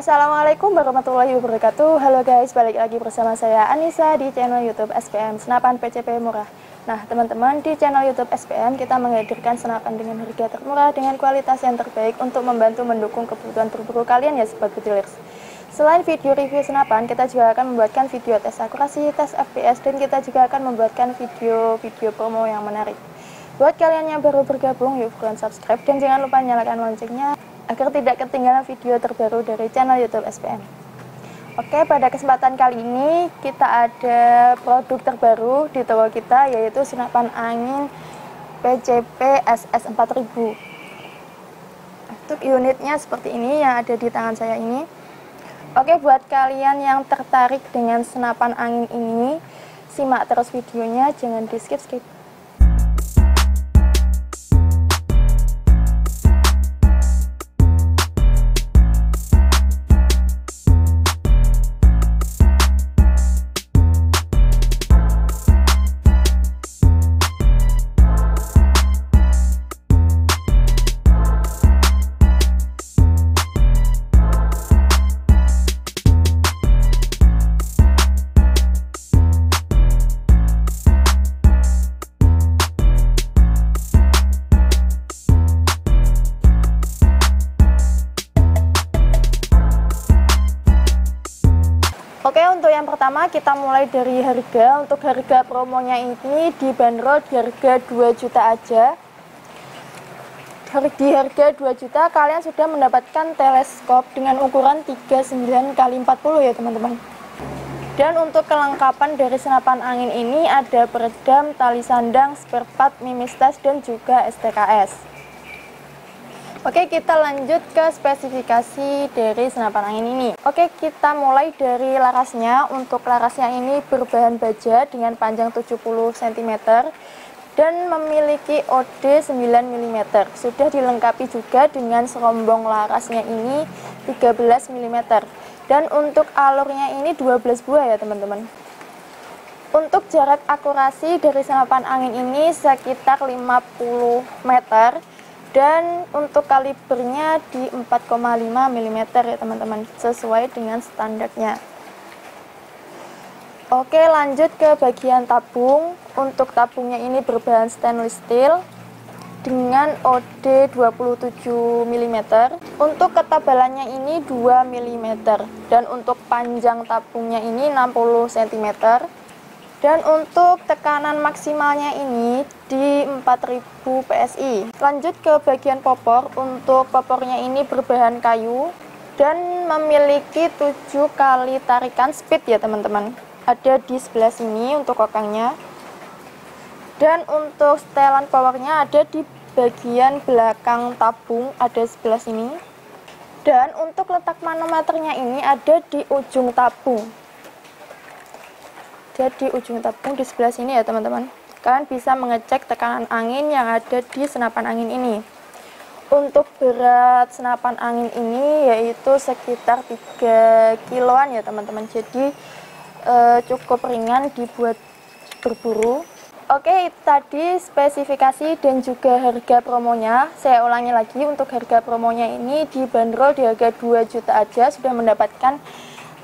Assalamualaikum warahmatullahi wabarakatuh. Halo guys, balik lagi bersama saya Anissa di channel youtube SPM Senapan PCP Murah. Nah teman-teman, di channel youtube SPM kita menghadirkan senapan dengan harga termurah Dengan kualitas yang terbaik untuk membantu mendukung kebutuhan berburu kalian ya Sobat Butilers Selain video review senapan, kita juga akan membuatkan video tes akurasi, tes FPS Dan kita juga akan membuatkan video-video promo yang menarik. Buat kalian yang baru bergabung, yuk buruan subscribe dan jangan lupa nyalakan loncengnya agar tidak ketinggalan video terbaru dari channel YouTube SPM. Oke, pada kesempatan kali ini kita ada produk terbaru di toko kita yaitu senapan angin PCP SS4000. Untuk unitnya seperti ini yang ada di tangan saya ini. Oke, buat kalian yang tertarik dengan senapan angin ini, simak terus videonya, jangan di skip-skip. Untuk yang pertama kita mulai dari harga. Untuk harga promonya ini dibanderol di harga 2 juta aja. Di harga 2 juta kalian sudah mendapatkan teleskop dengan ukuran 39 x 40 ya teman-teman. Dan untuk kelengkapan dari senapan angin ini ada peredam, tali sandang, spare part, mimis tes, dan juga STKS. Oke, kita lanjut ke spesifikasi dari senapan angin ini. Oke, kita mulai dari larasnya. Untuk larasnya ini berbahan baja dengan panjang 70 cm dan memiliki OD 9 mm. Sudah dilengkapi juga dengan serombong larasnya ini 13 mm. Dan untuk alurnya ini 12 buah ya, teman-teman. Untuk jarak akurasi dari senapan angin ini sekitar 50 meter dan untuk kalibernya di 4,5 mm ya teman-teman. Sesuai dengan standarnya. Oke lanjut ke bagian tabung. Untuk tabungnya ini berbahan stainless steel dengan OD 27 mm. Untuk ketebalannya ini 2 mm. Dan untuk panjang tabungnya ini 60 cm dan untuk tekanan maksimalnya ini di 4000 PSI lanjut ke bagian popor. Untuk popornya ini berbahan kayu dan memiliki 7 kali tarikan speed ya teman-teman. Ada di sebelah sini untuk kokangnya. Dan untuk setelan powernya ada di bagian belakang tabung ada sebelah sini. Dan untuk letak manometernya ini ada di ujung tabung di ujung tabung di sebelah sini ya teman-teman. Kalian bisa mengecek tekanan angin yang ada di senapan angin ini. Untuk berat senapan angin ini yaitu sekitar 3 kiloan ya teman-teman. Jadi e, cukup ringan dibuat berburu. Oke, tadi spesifikasi dan juga harga promonya. Saya ulangi lagi, untuk harga promonya ini dibanderol di harga 2 juta aja sudah mendapatkan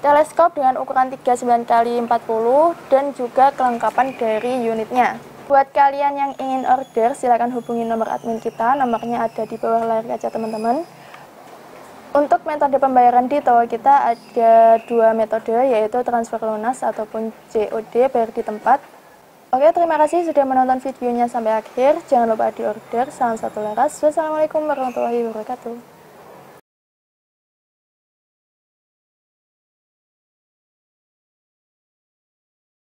teleskop dengan ukuran 39 x 40 dan juga kelengkapan dari unitnya. Buat kalian yang ingin order, silahkan hubungi nomor admin kita, nomornya ada di bawah layar kaca teman-teman. Untuk metode pembayaran di toko kita ada dua metode, yaitu transfer lunas ataupun COD bayar di tempat. Oke, terima kasih sudah menonton videonya sampai akhir. Jangan lupa di order. Salam satu laras. Wassalamualaikum warahmatullahi wabarakatuh.